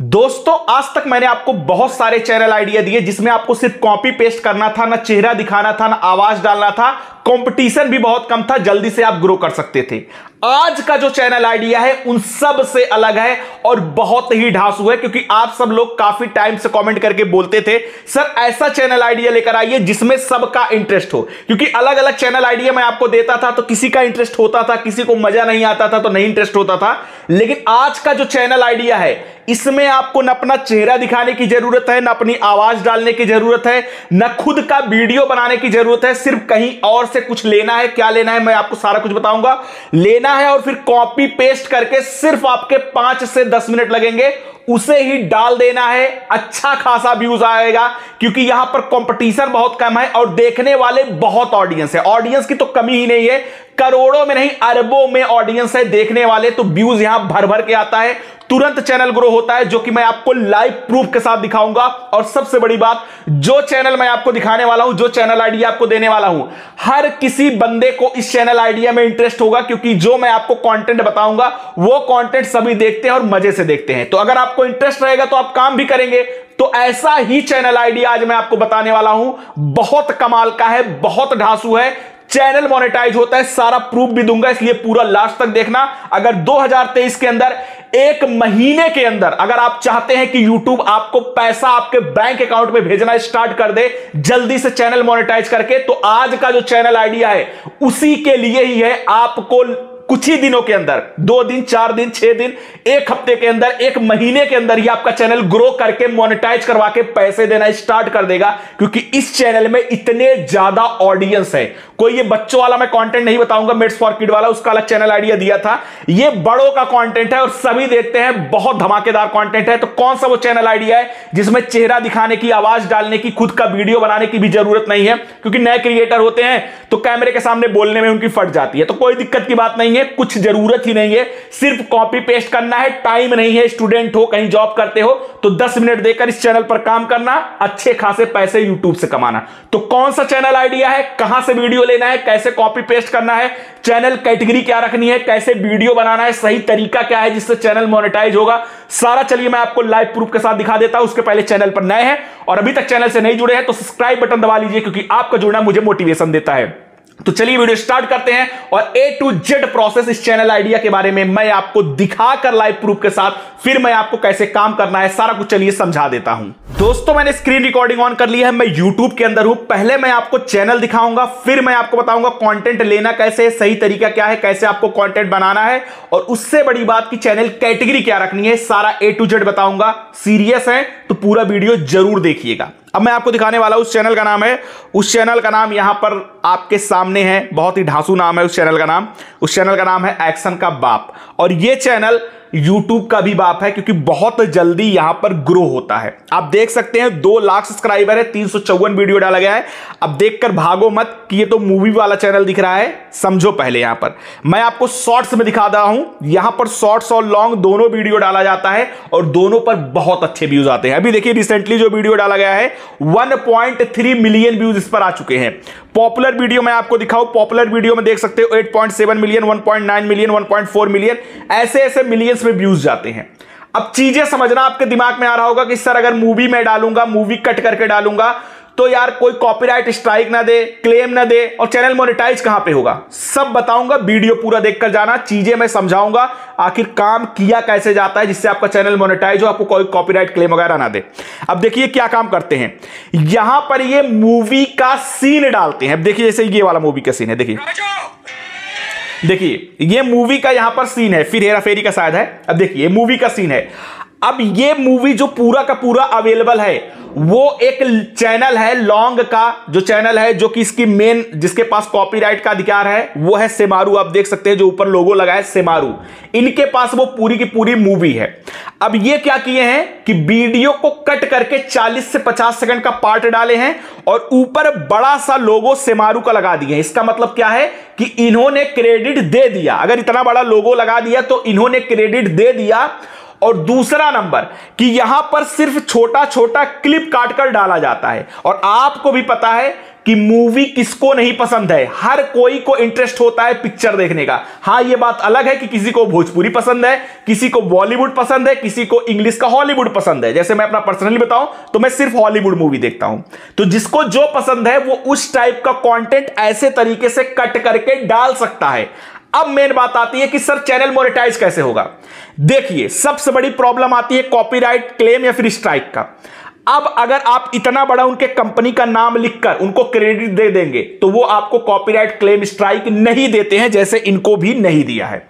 दोस्तों, आज तक मैंने आपको बहुत सारे चैनल आइडिया दिए जिसमें आपको सिर्फ़ कॉपी पेस्ट करना था, ना चेहरा दिखाना था, ना आवाज़ डालना था। कंपटीशन भी बहुत कम था, जल्दी से आप ग्रो कर सकते थे। आज का जो चैनल आइडिया है, उन सबसे अलग है और बहुत ही ढांसू है, क्योंकि आप सब लोग काफ़ी टाइम से कमेंट करके बोलते थे। सर, ऐसा चैनल आइडिया लेकर आइए जिसमें सबका इंटरेस्ट हो। क्योंकि अलग अलग चैनल आइडिया मैं आपको देता था तो किसी का इंटरेस्ट होता था, किसी को मज़ा नहीं आता था तो नहीं इंटरेस्ट होता था। लेकिन आज का जो चैनल आइडिया है, इसमें आपको न अपना चेहरा दिखाने की ज़रूरत है, न अपनी आवाज़ डालने की ज़रूरत है, न खुद का वीडियो बनाने की ज़रूरत है, सिर्फ़ कहीं और से कुछ लेना है, क्या लेना है, मैं आपको सारा कुछ बताऊँगा। लेना है और फिर कॉपी पेस्ट करके सिर्फ़ आपके पाँच से दस मिनट लगेंगे। उसे ही डाल देना है अच्छा खासा व्यूज़ आएगा, क्योंकि यहाँ पर कंपटीशन बहुत कम है और देखने वाले बहुत ऑडियंस है। ऑडियंस की तो कमी ही नहीं है, करोड़ों में नहीं, अरबों में ऑडियंस है देखने वाले तो व्यूज़ यहाँ भर भर के आता है। तुरंत चैनल ग्रो होता है, जो कि मैं आपको लाइव प्रूफ के साथ दिखाऊँगा। और सबसे बड़ी बात, जो चैनल मैं आपको दिखाने वाला हूँ, जो चैनल आइडिया आपको देने वाला हूँ, हर किसी बंदे को इस चैनल आइडिया में इंटरेस्ट होगा, क्योंकि जो मैं आपको कंटेंट बताऊँगा, वो कॉन्टेंट सभी देखते हैं और मज़े से देखते हैं। तो अगर आपको इंटरेस्ट रहेगा तो आप काम भी करेंगे। तो ऐसा ही चैनल आइडिया आज मैं आपको बताने वाला हूँ। बहुत कमाल का है, बहुत ढांसू है। चैनल मोनेटाइज होता है, सारा प्रूफ भी दूँगा, इसलिए पूरा लास्ट तक देखना। अगर 2023 के अंदर एक महीने के अंदर अगर आप चाहते हैं कि YouTube आपको पैसा आपके बैंक अकाउंट में भेजना स्टार्ट कर दे, जल्दी से चैनल मोनेटाइज करके तो आज का जो चैनल आइडिया है, उसी के लिए ही है आपको कुछ ही दिनों के अंदर, दो दिन, चार दिन, छह दिन, एक हफ़्ते के अंदर, एक महीने के अंदर ही आपका चैनल ग्रो करके मोनेटाइज करवा के पैसे देना स्टार्ट कर देगा, क्योंकि इस चैनल में इतने ज़्यादा ऑडियंस है। कोई ये बच्चों वाला मैं कंटेंट नहीं बताऊँगा मेट्स फॉर किड वाला, उसका अलग चैनल आइडिया दिया था। ये बड़ों का कंटेंट है और सभी देखते हैं, बहुत धमाकेदार कंटेंट है तो कौन सा वो चैनल आइडिया है, जिसमें चेहरा दिखाने की, आवाज़ डालने की, खुद का वीडियो बनाने की भी ज़रूरत नहीं है, क्योंकि नए क्रिएटर होते हैं तो कैमरे के सामने बोलने में उनकी फट जाती है तो कोई दिक्कत की बात नहीं है। कुछ ज़रूरत ही नहीं है। सिर्फ़ कॉपी पेस्ट करना है टाइम नहीं है स्टूडेंट हो, कहीं जॉब करते हो तो 10 मिनट देकर इस चैनल पर काम करना, अच्छे खासे पैसे यूट्यूब से कमाना। तो कौन सा चैनल आइडिया है, कहाँ से वीडियो लेना है, कैसे कॉपी पेस्ट करना है चैनल कैटेगरी क्या रखनी है, कैसे वीडियो बनाना है, सही तरीका क्या है जिससे चैनल मोनेटाइज होगा, सारा चलिए मैं आपको लाइव प्रूफ के साथ दिखा देता हूँ, उसके पहले चैनल पर नए हैं, और अभी तक चैनल से नहीं जुड़े हैं तो सब्सक्राइब बटन दबा लीजिए, क्योंकि आपका जुड़ना मुझे मोटिवेशन देता है। तो चलिए वीडियो स्टार्ट करते हैं और ए टू जेड प्रोसेस इस चैनल आइडिया के बारे में मैं आपको दिखाकर लाइव प्रूफ के साथ फिर मैं आपको कैसे काम करना है, सारा कुछ चलिए समझा देता हूँ। दोस्तों, मैंने स्क्रीन रिकॉर्डिंग ऑन कर ली है, मैं यूट्यूब के अंदर हूँ। पहले मैं आपको चैनल दिखाऊँगा, फिर मैं आपको बताऊँगा कंटेंट लेना कैसे है, सही तरीका क्या है, कैसे आपको कंटेंट बनाना है, और उससे बड़ी बात की चैनल कैटेगरी क्या रखनी है, सारा ए टू जेड बताऊँगा। सीरियस है? तो पूरा वीडियो ज़रूर देखिएगा। अब मैं आपको दिखाने वाला उस चैनल का नाम है। उस चैनल का नाम यहाँ पर आपके सामने है। बहुत ही ढांसू नाम है उस चैनल का नाम। उस चैनल का नाम है एक्शन का बाप। और यह चैनल यूट्यूब का भी बाप है, क्योंकि बहुत जल्दी यहाँ पर ग्रो होता है। आप देख सकते हैं, दो लाख सब्सक्राइबर है, तीन सौ चौवन वीडियो डाला गया है। अब देखकर भागो मत, कि ये तो मूवी वाला चैनल दिख रहा है, समझो पहले यहाँ पर। मैं आपको शॉर्ट्स में दिखा रहा हूँ, यहाँ पर शॉर्ट्स और लॉन्ग दोनों वीडियो डाला जाता है, और दोनों पर बहुत अच्छे व्यूज़ आते हैं। अभी देखिए रिसेंटली जो वीडियो डाला गया है 1.3 मिलियन व्यूज़ इस पर आ चुके हैं। पॉपुलर वीडियो मैं आपको दिखाऊँ पॉपुलर वीडियो में देख सकते हो 8.7 मिलियन 1.9 मिलियन 1.4 मिलियन ऐसे ऐसे मिलियंस में व्यूज़ जाते हैं। अब चीज़ें समझना आपके दिमाग में आ रहा होगा कि सर, अगर मूवी में डालूँगा मूवी कट करके डालूँगा तो यार कोई कॉपीराइट स्ट्राइक ना दे क्लेम ना दे और चैनल मोनेटाइज कहाँ पे होगा? सब बताऊँगा वीडियो पूरा देखकर जाना, चीज़ें मैं समझाऊँगा, आखिर काम किया कैसे जाता है जिससे आपका चैनल मोनेटाइज हो, आपको कोई कॉपीराइट क्लेम वगैरह ना दे। अब देखिए क्या काम करते हैं। यहाँ पर ये मूवी का सीन डालते हैं। अब देखिए जैसे ये वाला मूवी का सीन है, देखिए। देखिए, ये मूवी का यहाँ पर सीन है, फिर हेरा फेरी का शायद है। अब देखिए मूवी का सीन है। अब ये मूवी जो पूरा का पूरा अवेलेबल है, वो एक चैनल है लॉन्ग का, जो चैनल है, जो कि इसकी मेन जिसके पास कॉपीराइट का अधिकार है, वो है सेमारू आप देख सकते हैं जो ऊपर लोगो लगा है सेमारू इनके पास वो पूरी की पूरी मूवी है। अब ये क्या किए हैं कि वीडियो को कट करके 40 से 50 सेकंड का पार्ट डाले हैं और ऊपर बड़ा सा लोगो सेमारू का लगा दिए इसका मतलब क्या है कि इन्होंने क्रेडिट दे दिया। अगर इतना बड़ा लोगो लगा दिया तो इन्होंने क्रेडिट दे दिया और दूसरा नंबर कि यहाँ पर सिर्फ़ छोटा छोटा क्लिप काट कर डाला जाता है। और आपको भी पता है कि मूवी किसको नहीं पसंद है। हर कोई को इंटरेस्ट होता है पिक्चर देखने का। हाँ यह बात अलग है कि किसी को भोजपुरी पसंद है, किसी को बॉलीवुड पसंद है, किसी को इंग्लिश का हॉलीवुड पसंद है। जैसे मैं अपना पर्सनली बताऊँ तो मैं सिर्फ़ हॉलीवुड मूवी देखता हूँ। तो जिसको जो पसंद है, वो उस टाइप का कॉन्टेंट ऐसे तरीके से कट करके डाल सकता है। अब मेन बात आती है कि सर चैनल मोनेटाइज कैसे होगा? देखिए, सबसे बड़ी प्रॉब्लम आती है कॉपीराइट क्लेम या फिर स्ट्राइक का। अब अगर आप इतना बड़ा उनके कंपनी का नाम लिखकर उनको क्रेडिट दे देंगे तो वो आपको कॉपीराइट क्लेम स्ट्राइक नहीं देते हैं, जैसे इनको भी नहीं दिया है।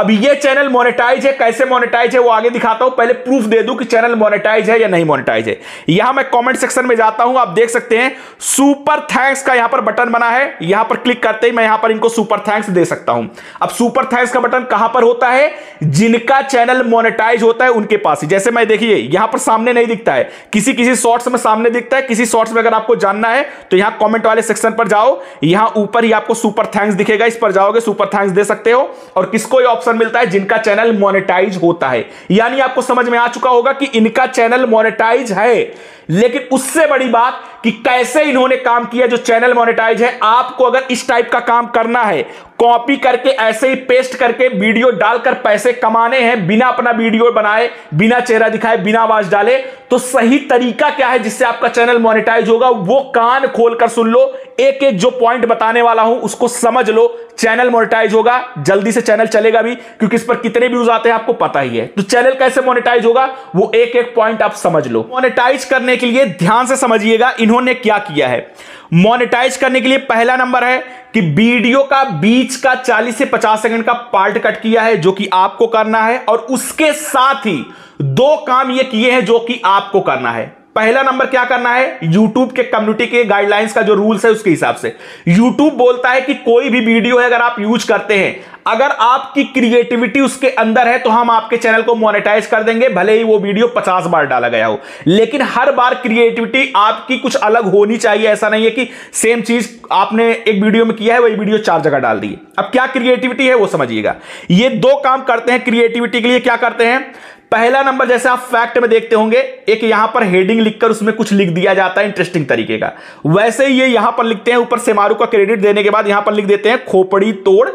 अब ये चैनल मोनेटाइज है, कैसे मोनेटाइज है, वो आगे दिखाता हूँ। पहले प्रूफ दे दूँ कि चैनल मोनेटाइज है या नहीं मोनेटाइज है। यहाँ मैं कमेंट सेक्शन में जाता हूँ, आप देख सकते हैं सुपर थैंक्स का यहाँ पर बटन बना है। यहाँ पर क्लिक करते ही मैं यहाँ पर इनको सुपर थैंक्स दे सकता हूँ। अब सुपर थैंक्स का बटन कहाँ पर होता है? जिनका चैनल मोनेटाइज होता है, उनके पास जैसे मैं देखिए, यहाँ पर सामने नहीं दिखता है। किसी किसी शॉर्ट्स में सामने दिखता है, किसी शॉर्ट्स में अगर आपको जानना है तो यहाँ कॉमेंट वाले सेक्शन पर जाओ। यहाँ ऊपर ही आपको सुपर थैंक्स दिखेगा, इस पर जाओगे सुपर थैंक्स दे सकते हो। और किसको ऑप्शन मिलता है, जिनका चैनल मोनेटाइज होता है। यानी आपको समझ में आ चुका होगा कि इनका चैनल मोनेटाइज है। लेकिन उससे बड़ी बात कि कैसे इन्होंने काम किया जो चैनल मोनेटाइज है, आपको अगर इस टाइप का काम करना है कॉपी करके ऐसे ही पेस्ट करके वीडियो डालकर पैसे कमाने हैं, बिना अपना वीडियो बनाए, बिना चेहरा दिखाए, बिना आवाज़ डाले तो सही तरीका क्या है जिससे आपका चैनल मोनेटाइज होगा, वो कान खोलकर सुन लो। एक एक जो पॉइंट बताने वाला हूँ, उसको समझ लो चैनल मोनेटाइज होगा, जल्दी से चैनल चलेगा भी, क्योंकि इस पर कितने व्यूज़ आते हैं आपको पता ही है। तो चैनल कैसे मोनेटाइज होगा, वो एक एक पॉइंट आप समझ लो। मोनेटाइज करने के लिए ध्यान से समझिएगा, इन्होंने क्या किया है। मोनेटाइज करने के लिए पहला नंबर है कि वीडियो का बीच का 40 से 50 सेकंड का पार्ट कट किया है, जो कि आपको करना है, और उसके साथ ही दो काम ये किए हैं, जो कि आपको करना है। पहला नंबर क्या करना है? यूट्यूब के कम्युनिटी के गाइडलाइंस का जो रूल्स है उसके हिसाब से। यूट्यूब बोलता है कि कोई भी वीडियो है अगर आप यूज़ करते हैं, अगर आपकी क्रिएटिविटी उसके अंदर है तो हम आपके चैनल को मोनेटाइज कर देंगे, भले ही वो वीडियो पचास बार डाला गया हो। लेकिन हर बार क्रिएटिविटी आपकी कुछ अलग होनी चाहिए। ऐसा नहीं है कि सेम चीज़ आपने एक वीडियो में किया है, वही वीडियो चार जगह डाल दी अब क्या क्रिएटिविटी है वो समझिएगा। ये दो काम करते हैं क्रिएटिविटी के लिए। क्या करते हैं? पहला नंबर जैसे आप फैक्ट में देखते होंगे एक यहाँ पर हेडिंग लिखकर उसमें कुछ लिख दिया जाता है इंटरेस्टिंग तरीके का। वैसे ही ये यहाँ पर लिखते हैं ऊपर सेमारू का क्रेडिट देने के बाद यहाँ पर लिख देते हैं खोपड़ी तोड़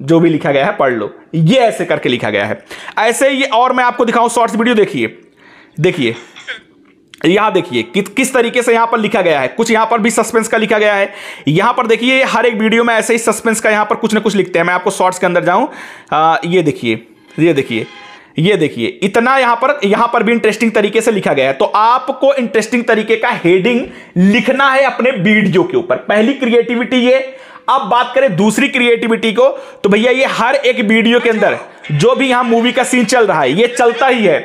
जो भी लिखा गया है पढ़ लो। ये ऐसे करके लिखा गया है। ऐसे ही और मैं आपको दिखाऊँ शॉर्ट्स वीडियो देखिए। देखिए। यहाँ देखिए कि, किस तरीके से यहाँ पर लिखा गया है। कुछ यहाँ पर भी सस्पेंस का लिखा गया है। यहाँ पर देखिए हर एक वीडियो में ऐसे ही सस्पेंस का यहाँ पर कुछ ना कुछ लिखते हैं। मैं आपको शॉर्ट्स के अंदर जाऊँ। ये देखिए ये देखिए। ये देखिए इतना यहाँ पर यहाँ पर भी इंटरेस्टिंग तरीके से लिखा गया है। तो आपको इंटरेस्टिंग तरीके का हेडिंग लिखना है अपने वीडियो के ऊपर। पहली क्रिएटिविटी ये अब बात करें दूसरी क्रिएटिविटी को तो भैया ये हर एक वीडियो के अंदर जो भी यहाँ मूवी का सीन चल रहा है ये चलता ही है।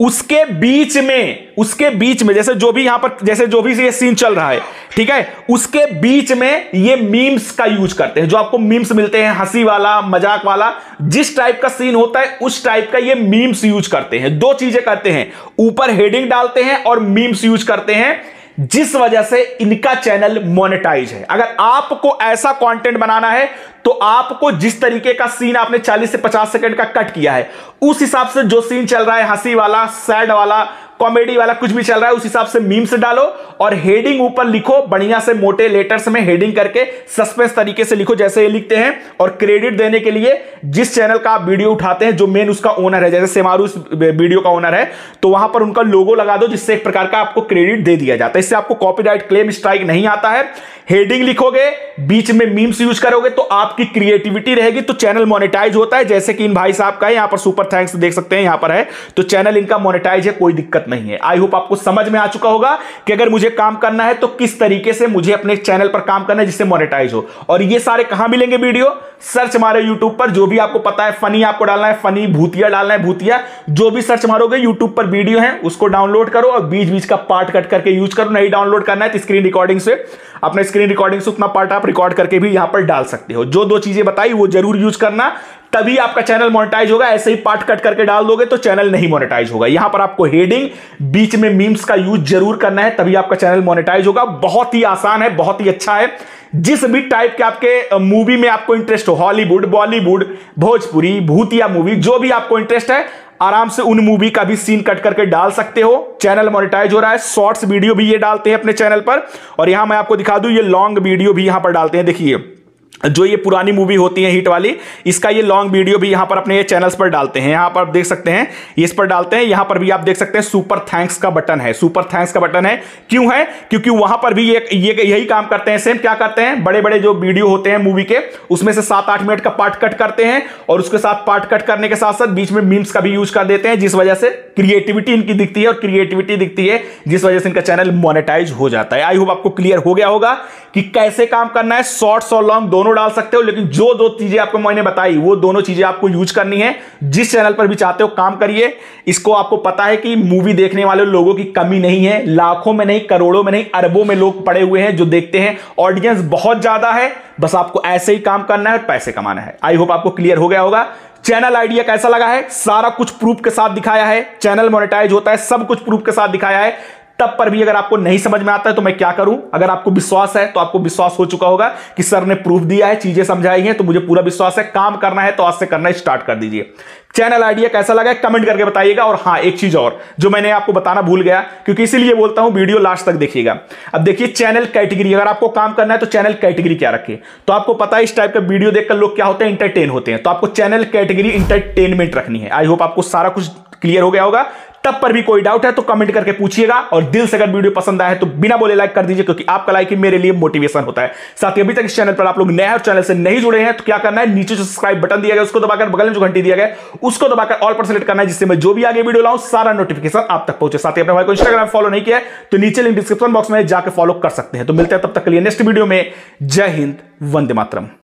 उसके बीच में, उसके बीच में, जैसे जो भी यहाँ पर, जैसे जो भी ये सीन चल रहा है, ठीक है? उसके बीच में ये मीम्स का यूज़ करते हैं, जो आपको मीम्स मिलते हैं, हँसी वाला, मज़ाक वाला, जिस टाइप का सीन होता है, उस टाइप का ये मीम्स यूज़ करते हैं, दो चीज़ें करते हैं, ऊपर हेडिंग डालते हैं और मीम्स यूज़ करते हैं जिस वजह से इनका चैनल मोनेटाइज है। अगर आपको ऐसा कंटेंट बनाना है तो आपको जिस तरीके का सीन आपने 40 से 50 सेकंड का कट किया है, उस हिसाब से जो सीन चल रहा है, हँसी वाला सैड वाला कॉमेडी वाला कुछ भी चल रहा है, उस हिसाब से मीम्स डालो और हेडिंग ऊपर लिखो, बढ़िया से मोटे लेटर्स में हेडिंग करके सस्पेंस तरीके से लिखो, जैसे ये लिखते हैं। और क्रेडिट देने के लिए जिस चैनल का आप वीडियो उठाते हैं, जो मेन उसका ओनर है, जैसे सेमारू वीडियो का ओनर है तो वहाँ पर उनका लोगो लगा दो, जिससे एक प्रकार का आपको क्रेडिट दे दिया जाता है। इससे आपको कॉपीराइट क्लेम स्ट्राइक नहीं आता है। हेडिंग लिखोगे, बीच में मीम्स यूज़ करोगे तो आपकी क्रिएटिविटी रहेगी तो चैनल मोनेटाइज होता है। जैसे कि इन भाई साहब का यहाँ पर सुपर थैंक्स देख सकते हैं, यहाँ पर है। तो चैनल इनका मोनेटाइज है, कोई दिक्कत नहीं है। आई होप आपको समझ में आ चुका होगा कि अगर मुझे काम करना है तो किस तरीके से मुझे अपने चैनल पर काम करना है जिससे मोनेटाइज हो। और ये सारे कहाँ मिलेंगे वीडियो? सर्च मारो यूट्यूब पर, जो भी आपको पता है फनी आपको डालना है फनी भूतिया डालना है, भूतिया, जो भी सर्च मारोगे यूट्यूब पर वीडियो है, उसको डाउनलोड करो और बीच बीच का पार्ट कट करके यूज़ करो। नहीं डाउनलोड करना है तो स्क्रीन रिकॉर्डिंग से, अपने स्क्रीन रिकॉर्डिंग से उतना पार्ट आप रिकॉर्ड करके भी यहाँ पर डाल सकते हो। जो दो चीज़ें बताई, वो ज़रूर यूज़ करना। तभी आपका चैनल मोनेटाइज होगा, ऐसे ही पार्ट कट करके डाल दोगे तो चैनल नहीं मोनेटाइज होगा। यहाँ पर आपको हेडिंग बीच में मीम्स का यूज़ ज़रूर करना है, तभी आपका चैनल मोनेटाइज होगा। बहुत ही आसान है, बहुत ही अच्छा है। जिस भी टाइप के आपके मूवी में आपको इंटरेस्ट हो हॉलीवुड बॉलीवुड भोजपुरी, भूतिया मूवी जो भी आपको इंटरेस्ट है, आराम से उन मूवी का भी सीन कट करके डाल सकते हो। चैनल मोनेटाइज हो रहा है शॉर्ट्स वीडियो भी ये डालते हैं अपने चैनल पर। और यहाँ मैं आपको दिखा दूँ, ये लॉन्ग वीडियो भी यहाँ पर डालते हैं। देखिए जो ये पुरानी मूवी होती है हिट वाली इसका ये लॉन्ग वीडियो भी यहाँ पर अपने ये चैनल्स पर डालते हैं। यहाँ पर आप देख सकते हैं इस पर डालते हैं। यहाँ पर भी आप देख सकते हैं सुपर थैंक्स का बटन है। सुपर थैंक्स का बटन है। क्यों है? क्योंकि वहाँ पर भी ये, ये यही काम करते हैं सेम क्या करते हैं? बड़े बड़े जो वीडियो होते हैं मूवी के उसमें से सात आठ मिनट का पार्ट कट करते हैं और उसके साथ पार्ट कट करने के साथ साथ बीच में मीम्स का भी यूज़ कर देते हैं जिस वजह से क्रिएटिविटी इनकी दिखती है और क्रिएटिविटी दिखती है जिस वजह से इनका चैनल मोनेटाइज हो जाता है। आई होप आपको क्लियर हो गया होगा कि कैसे काम करना है शॉर्ट्स और लॉन्ग दोनों डाल सकते हो, लेकिन जो दो चीज़ें आपको मैंने बताई, वो दोनों चीज़ें आपको यूज़ करनी है। जिस चैनल पर भी चाहते हो, काम करिए। इसको आपको पता है कि मूवी देखने वाले लोगों की कमी नहीं है। लाखों में नहीं, करोड़ों में नहीं, अरबों में लोग पड़े हुए हैं जो देखते हैं। ऑडियंस बहुत ज़्यादा है, बस आपको ऐसे ही काम करना है और पैसे कमाना है। आई होप आपको क्लियर हो गया होगा। चैनल आइडिया कैसा लगा है? सारा कुछ प्रूफ के साथ दिखाया है। चैनल मोनेटाइज होता है, सब कुछ प्रूफ के साथ दिखाया है। तब पर भी अगर आपको नहीं समझ में आता है तो मैं क्या करूँ? अगर आपको विश्वास है तो आपको विश्वास हो चुका होगा कि सर ने प्रूफ दिया है, चीज़ें समझाई हैं तो मुझे पूरा विश्वास है, काम करना है तो आज से करना स्टार्ट कर दीजिए। चैनल आइडिया कैसा लगा कमेंट करके बताइएगा, और हाँ एक चीज़ और, जो मैंने आपको बताना भूल गया, क्योंकि इसीलिए बोलता हूँ, वीडियो लास्ट तक देखिएगा। अब देखिए चैनल कैटेगरी अगर आपको काम करना है तो चैनल कैटेगरी क्या रखे? तो आपको पता है, इस टाइप का वीडियो देखकर लोग क्या होते हैं? इंटरटेन होते हैं। तो आपको चैनल कैटेगरी इंटरटेनमेंट रखनी है। आई होप आपको सारा कुछ क्लियर हो गया होगा। तब पर भी कोई डाउट है तो कमेंट करके पूछिएगा। और दिल से अगर वीडियो पसंद आए तो बिना बोले लाइक कर दीजिए, क्योंकि आपका लाइक ही मेरे लिए मोटिवेशन होता है। साथ ही अभी तक इस चैनल पर आप लोग नए और चैनल से नहीं जुड़े हैं तो क्या करना है? नीचे जो सब्सक्राइब बटन दिया गया, उसको दबाकर, बगल में जो घंटी दिया गया, उसको दबाकर ऑल पर सेलेक्ट करना है, जिससे मैं जो भी आगे वीडियो लाऊं, सारा नोटिफिकेशन आप तक पहुँचे। साथ ही अपने भाई को इंस्टाग्राम फॉलो नहीं किया तो नीचे लिंक डिस्क्रिप्शन बॉक्स में जाकर फॉलो कर सकते हैं। तो मिलते हैं तब तक के लिए नेक्स्ट वीडियो में। जय हिंद, वंदे मातरम।